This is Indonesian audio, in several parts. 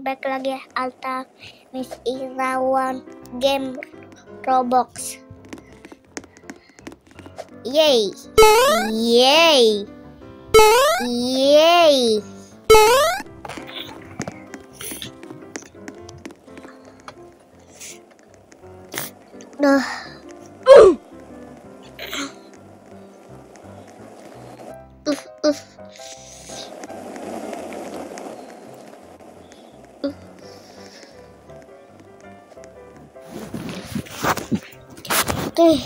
back lagi Alta Miss Irawan game Roblox. Yay. Yay. Yay. Uf. Oke.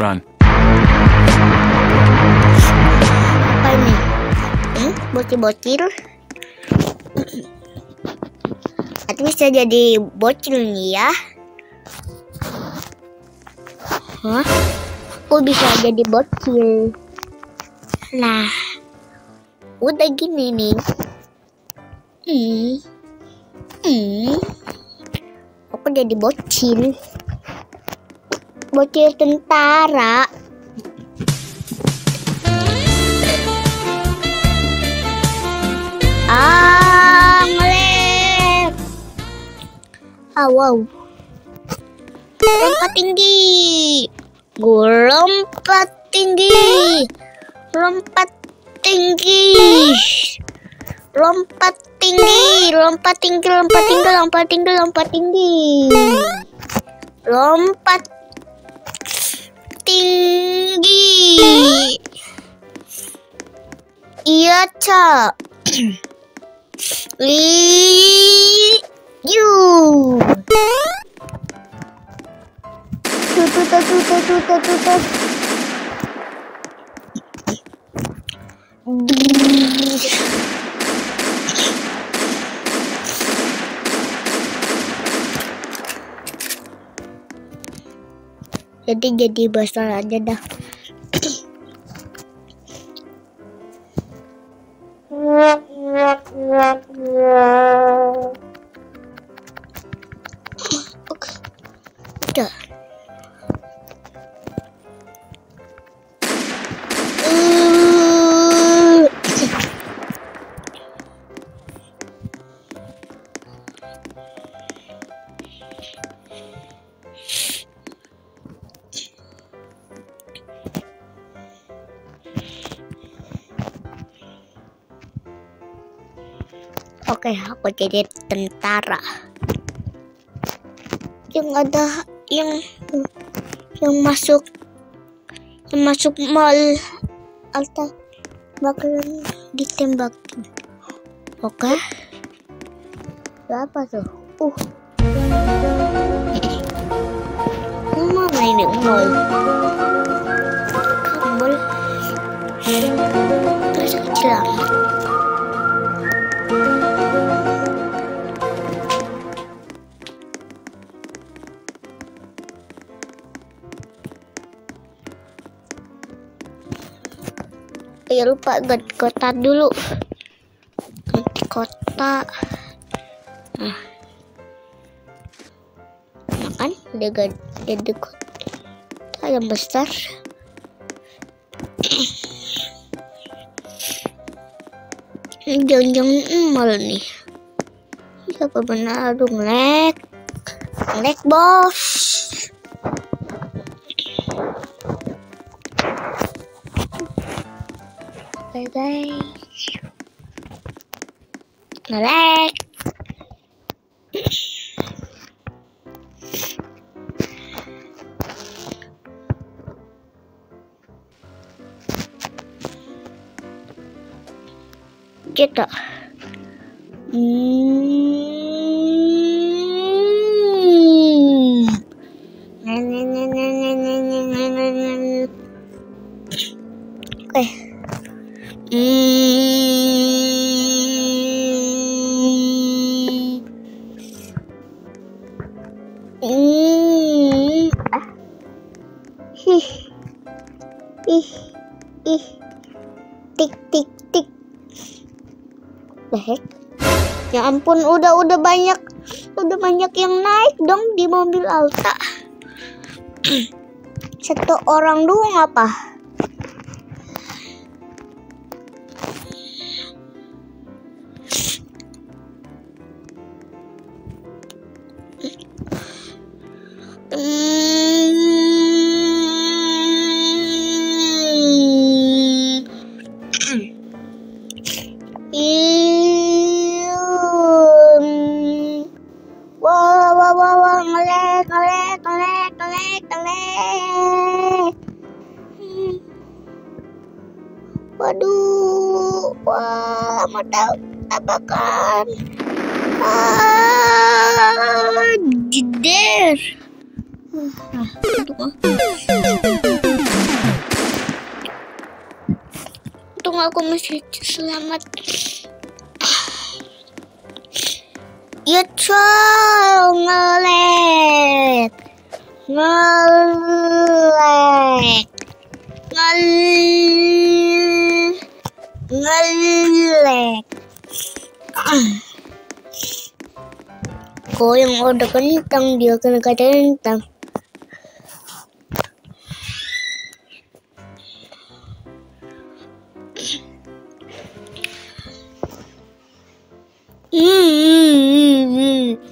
Run. Apa ini? Hmm, bocil-bocil. Atau bisa jadi bocil nih ya. Hah? Oh bisa jadi bocil. Nah, udah gini nih. Hmm. Hmm. Aku jadi bocil. Bocil tentara. Ah, ngelek. Wow. Lompat tinggi. Gue lompat tinggi. Lompat tinggi. Lompat tinggi, lompat tinggi, lompat tinggi, lompat tinggi, lompat tinggi. Lompat tinggi. Iya, Cak. Li you. Tut tut tut tut Jadi jadi basah aja dah. Oke. Udah. Oke, aku jadi tentara. Yang ada yang yang masuk yang masuk mall Alta bakalan ditembakin. Oke. Berapa tuh? Uh. Mana ini mall? Ya lupa ganti kota dulu. Ganti kota. Nah. Makan udah ganti kota yang besar. Ini jangan-jangan emal nih. Siapa benar aduh ngelek. Ngelek bos. バイバイ。ちょっと。うん。the heck ya ampun udah udah banyak. Udah banyak yang naik dong di mobil Alta satu orang doang apa? waduh. Wah lama tahu kan ah jeder ah, untung aku. Masih selamat. Ya ciao aku udah kentang dia kena kentang Hmm. hmm, hmm, hmm.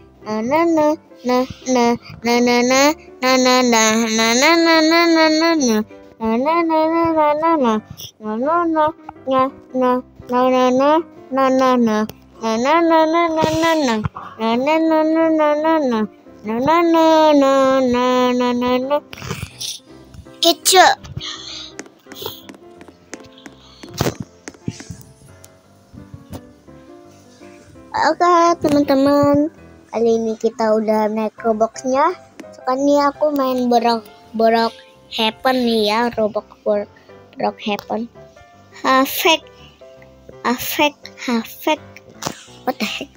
na na kecil. Oke teman-teman. Kali ini kita udah naik Roboxnya. Sekarang nih aku main borok borok happen nih ya, robok borok, borok happen. Hafek, hafek, hafek. What the heck?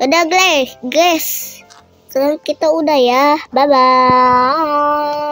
Udah guys, guys. Sekarang kita udah ya. Bye bye.